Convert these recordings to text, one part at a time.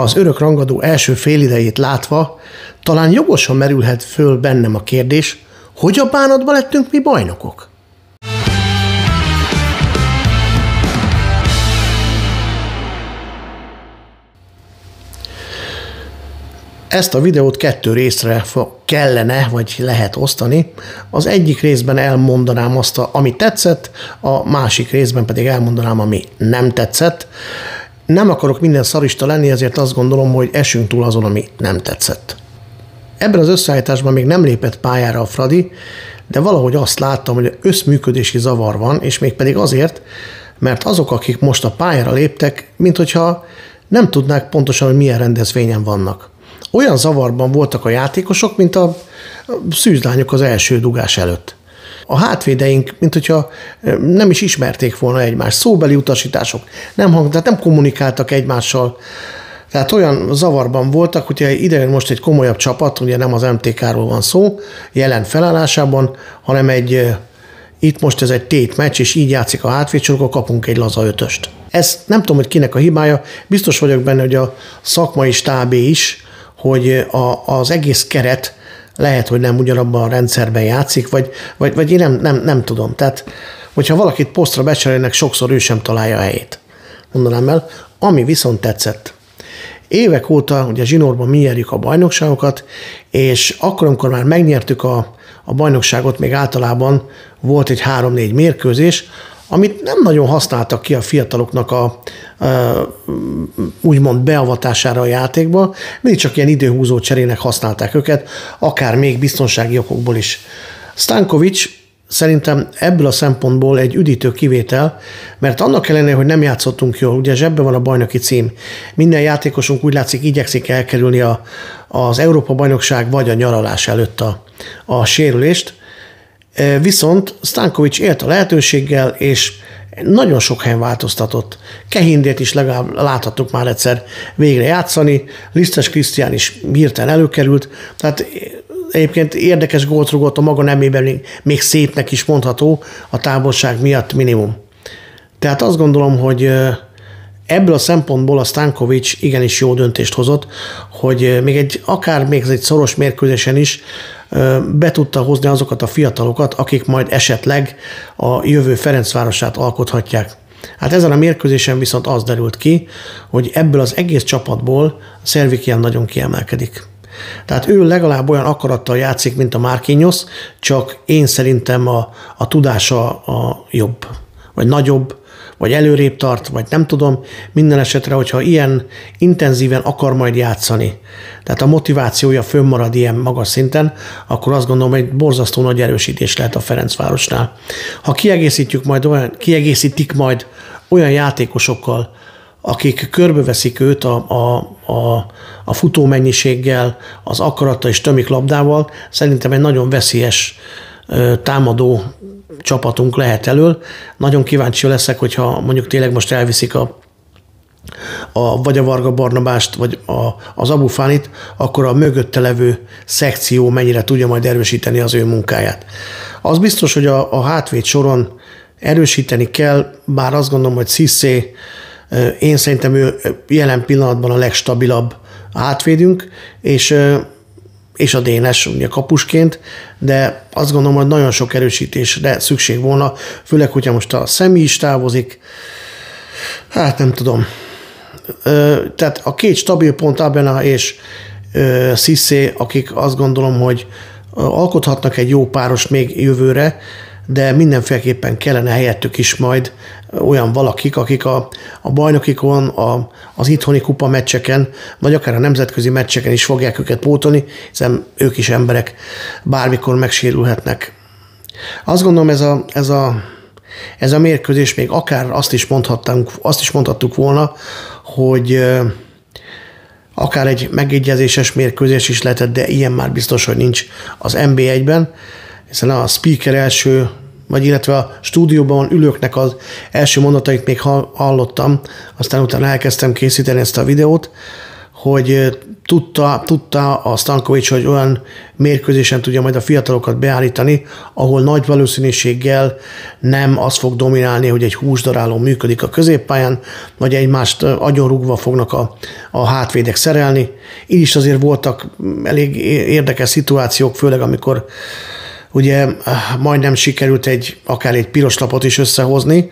Az örök rangadó első félidejét látva talán jogosan merülhet föl bennem a kérdés, hogy a bánatba lettünk mi bajnokok? Ezt a videót kettő részre kellene, vagy lehet osztani. Az egyik részben elmondanám azt, ami tetszett, a másik részben pedig elmondanám, ami nem tetszett. Nem akarok minden szarista lenni, ezért azt gondolom, hogy esünk túl azon, ami nem tetszett. Ebben az összeállításban még nem lépett pályára a Fradi, de valahogy azt láttam, hogy összműködési zavar van, és még pedig azért, mert azok, akik most a pályára léptek, mint hogyha nem tudnák pontosan, hogy milyen rendezvényen vannak. Olyan zavarban voltak a játékosok, mint a szűzlányok az első dugás előtt. A hátvédeink, mint hogyha nem is ismerték volna egymást. Szóbeli utasítások, nem hang, tehát nem kommunikáltak egymással. Tehát olyan zavarban voltak, hogyha idejön most egy komolyabb csapat, ugye nem az MTK-ról van szó, jelen felállásában, hanem egy itt most ez egy tét meccs, és így játszik a hátvédsor, akkor kapunk egy laza ötöst. Ez nem tudom, hogy kinek a hibája, biztos vagyok benne, hogy a szakmai stábé is, hogy a, az egész keret lehet, hogy nem ugyanabban a rendszerben játszik, vagy, vagy, vagy én nem, nem, nem tudom. Tehát, hogyha valakit posztra becserélnek, sokszor ő sem találja a helyét. Mondanám el, ami viszont tetszett. Évek óta ugye zsinórban mi nyerjük a bajnokságokat, és akkor, amikor már megnyertük a, a bajnokságot, még általában volt egy három-négy mérkőzés, amit nem nagyon használtak ki a fiataloknak a, a úgymond beavatására a játékba, mindig csak ilyen időhúzó cserének használták őket, akár még biztonsági okokból is. Stankovics szerintem ebből a szempontból egy üdítő kivétel, mert annak ellenére, hogy nem játszottunk jól, ugye zsebben van a bajnoki cím, minden játékosunk úgy látszik igyekszik elkerülni a, az Európa-bajnokság vagy a nyaralás előtt a, a sérülést, Viszont Stankovics élt a lehetőséggel, és nagyon sok helyen változtatott. Kehindét is legalább láthattuk már egyszer végre játszani, Lisztes Krisztián is hirtelen előkerült, tehát egyébként érdekes gólt rugott a maga nemében, még, még szépnek is mondható a távolság miatt minimum. Tehát azt gondolom, hogy ebből a szempontból a Stankovics igenis jó döntést hozott, hogy még egy, akár még egy szoros mérkőzésen is be tudta hozni azokat a fiatalokat, akik majd esetleg a jövő Ferencvárosát alkothatják. Hát ezen a mérkőzésen viszont az derült ki, hogy ebből az egész csapatból Szervikian nagyon kiemelkedik. Tehát ő legalább olyan akarattal játszik, mint a Márkínyosz, csak én szerintem a, a tudása a jobb, vagy nagyobb, vagy előrébb tart, vagy nem tudom, minden esetre, hogyha ilyen intenzíven akar majd játszani, tehát a motivációja fönnmarad ilyen magas szinten, akkor azt gondolom, hogy borzasztó nagy erősítés lehet a Ferencvárosnál. Ha kiegészítjük majd olyan, kiegészítik majd olyan játékosokkal, akik körbeveszik őt a, a, a, a futó mennyiséggel, az akarata és tömik labdával, szerintem egy nagyon veszélyes támadó csapatunk lehet elől. Nagyon kíváncsi leszek, hogyha mondjuk tényleg most elviszik a, a, vagy a Varga Barnabást, vagy a, az Abufánit, akkor a mögötte levő szekció mennyire tudja majd erősíteni az ő munkáját. Az biztos, hogy a, a hátvéd soron erősíteni kell, bár azt gondolom, hogy Cissé, én szerintem ő jelen pillanatban a legstabilabb hátvédünk, és és a Dénes ugye kapusként, de azt gondolom, hogy nagyon sok erősítésre szükség volna, főleg, hogyha most a személy is távozik, hát nem tudom. Tehát a két stabil pont Abena és Szissé, akik azt gondolom, hogy alkothatnak egy jó páros még jövőre, de mindenféleképpen kellene helyettük is majd olyan valakik, akik a, a bajnokikon, a, az itthoni kupa meccseken, vagy akár a nemzetközi meccseken is fogják őket pótolni, hiszen ők is emberek bármikor megsérülhetnek. Azt gondolom ez a, ez a, ez a mérkőzés még akár azt is, mondhattunk, azt is mondhattuk volna, hogy akár egy megegyezéses mérkőzés is lehetett, de ilyen már biztos, hogy nincs az NB1-ben, hiszen a speaker első, vagy illetve a stúdióban ülőknek az első mondatait még hallottam, aztán utána elkezdtem készíteni ezt a videót, hogy tudta, tudta a Stankovics, hogy olyan mérkőzésen tudja majd a fiatalokat beállítani, ahol nagy valószínűséggel nem az fog dominálni, hogy egy húsdaráló működik a középpályán, vagy egymást agyonrugva fognak a, a hátvédek szerelni. Így is azért voltak elég érdekes szituációk, főleg amikor ugye majdnem sikerült egy, akár egy piros lapot is összehozni,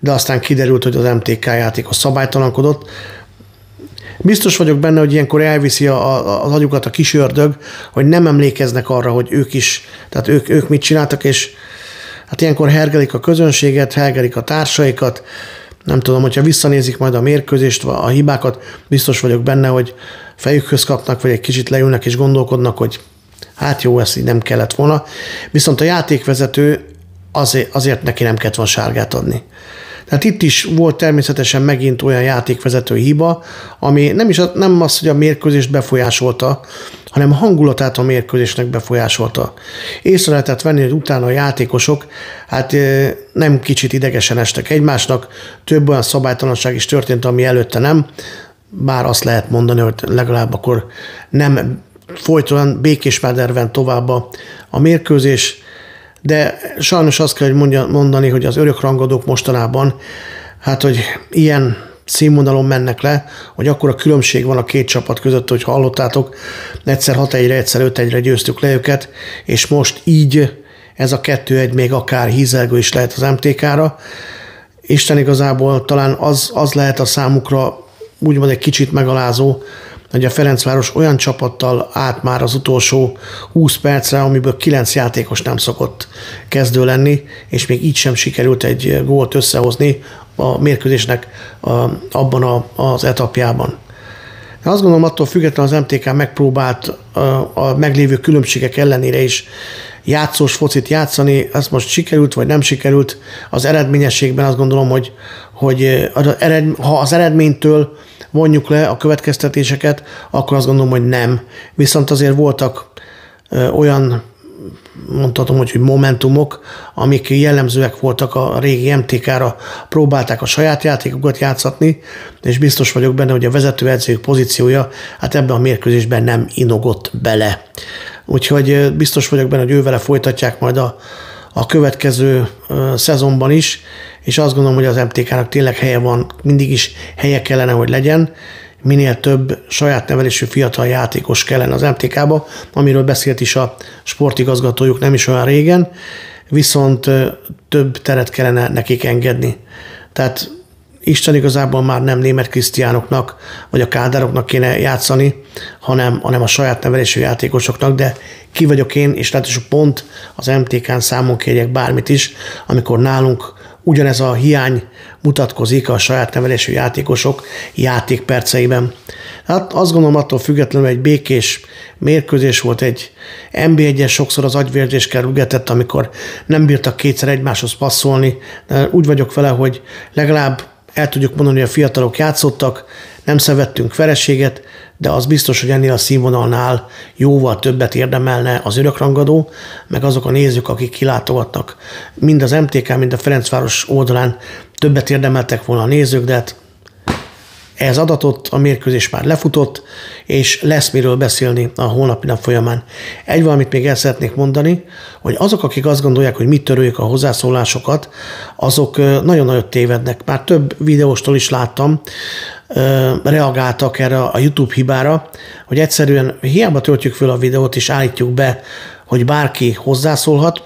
de aztán kiderült, hogy az MTK játékos szabálytalankodott, Biztos vagyok benne, hogy ilyenkor elviszi a, az agyukat a kis ördög, hogy nem emlékeznek arra, hogy ők is, tehát ők, ők mit csináltak, és hát ilyenkor hergelik a közönséget, hergelik a társaikat, nem tudom, hogyha visszanézik majd a mérkőzést, a hibákat, biztos vagyok benne, hogy fejükhöz kapnak, vagy egy kicsit leülnek és gondolkodnak, hogy hát jó, ezt így nem kellett volna. Viszont a játékvezető azért, azért neki nem kellett volna sárgát adni. Tehát itt is volt természetesen megint olyan játékvezető hiba, ami nem is nem az, hogy a mérkőzést befolyásolta, hanem hangulatát a mérkőzésnek befolyásolta. Észre lehetett venni, hogy utána a játékosok hát nem kicsit idegesen estek egymásnak, több olyan szabálytalanság is történt, ami előtte nem, bár azt lehet mondani, hogy legalább akkor nem folyt olyan békés mederben tovább a, a mérkőzés, de sajnos azt kell hogy mondani, hogy az örökrangadók mostanában, hát hogy ilyen színvonalon mennek le, hogy akkor a különbség van a két csapat között, hogy hallottátok, egyszer 6 1 egyszer 5 1 győztük le őket, és most így ez a kettő egy még akár hízelgő is lehet az MTK-ra. Isten igazából talán az, az lehet a számukra úgymond egy kicsit megalázó, hogy a Ferencváros olyan csapattal állt már az utolsó 20 percre, amiből 9 játékos nem szokott kezdő lenni, és még így sem sikerült egy gólt összehozni a mérkőzésnek abban az etapjában. De azt gondolom, attól függetlenül az MTK megpróbált a, a meglévő különbségek ellenére is játszós focit játszani, ez most sikerült, vagy nem sikerült. Az eredményességben azt gondolom, hogy, hogy ha az eredménytől vonjuk le a következtetéseket, akkor azt gondolom, hogy nem. Viszont azért voltak olyan mondhatom, hogy momentumok, amik jellemzőek voltak a régi MTK-ra, próbálták a saját játékokat játszatni, és biztos vagyok benne, hogy a vezetőedzők pozíciója hát ebben a mérkőzésben nem inogott bele. Úgyhogy biztos vagyok benne, hogy ővele folytatják majd a, a következő szezonban is, és azt gondolom, hogy az MTK-nak tényleg helye van, mindig is helye kellene, hogy legyen, minél több saját nevelésű fiatal játékos kellene az MTK-ba, amiről beszélt is a sportigazgatójuk nem is olyan régen, viszont több teret kellene nekik engedni. Tehát Isten igazából már nem német krisztiánoknak, vagy a kádároknak kéne játszani, hanem, hanem a saját nevelésű játékosoknak, de ki vagyok én, és lehet, hogy pont az MTK-n számon kérjek bármit is, amikor nálunk ugyanez a hiány mutatkozik a saját nevelésű játékosok játékperceiben. Hát azt gondolom attól függetlenül egy békés mérkőzés volt, egy NB1-es sokszor az agyvérzéskkel rügetett, amikor nem bírtak kétszer egymáshoz passzolni, de úgy vagyok vele, hogy legalább el tudjuk mondani, hogy a fiatalok játszottak, nem szevettünk vereséget, de az biztos, hogy ennél a színvonalnál jóval többet érdemelne az örökrangadó, meg azok a nézők, akik kilátogatnak. Mind az MTK, mind a Ferencváros oldalán többet érdemeltek volna a nézők, de hát ez adatot, a mérkőzés már lefutott, és lesz miről beszélni a holnapi nap folyamán. Egy valamit még el szeretnék mondani, hogy azok, akik azt gondolják, hogy mit törőjük a hozzászólásokat, azok nagyon nagyon tévednek. Már több videóstól is láttam, reagáltak erre a YouTube hibára, hogy egyszerűen hiába töltjük föl a videót és állítjuk be, hogy bárki hozzászólhat,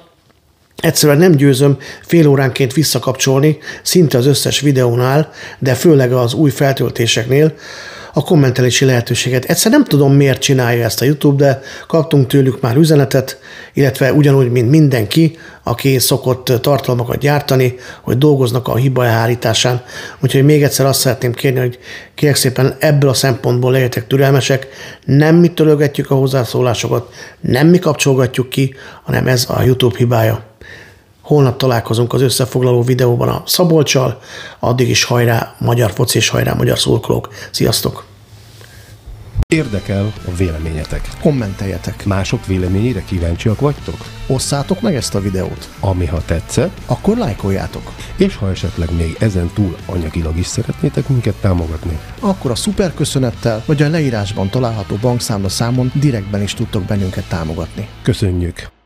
Egyszerűen nem győzöm fél óránként visszakapcsolni szinte az összes videónál, de főleg az új feltöltéseknél, a kommentelési lehetőséget. Egyszer nem tudom, miért csinálja ezt a YouTube, de kaptunk tőlük már üzenetet, illetve ugyanúgy, mint mindenki, aki szokott tartalmakat gyártani, hogy dolgoznak a hiba elhárításán. Úgyhogy még egyszer azt szeretném kérni, hogy kérek szépen ebből a szempontból legyetek türelmesek, nem mi törölgetjük a hozzászólásokat, nem mi kapcsolgatjuk ki, hanem ez a YouTube hibája. Holnap találkozunk az összefoglaló videóban a Szabolcsal, addig is hajrá magyar foci és hajrá magyar szurkolók. Sziasztok! Érdekel a véleményetek. Kommenteljetek. Mások véleményére kíváncsiak vagytok? Osszátok meg ezt a videót. Ami ha tetszett, Akkor lájkoljátok. és ha esetleg még ezen túl anyagilag is szeretnétek minket támogatni. Akkor a szuper köszönettel vagy a leírásban található bankszámla számon direktben is tudtok bennünket támogatni. Köszönjük!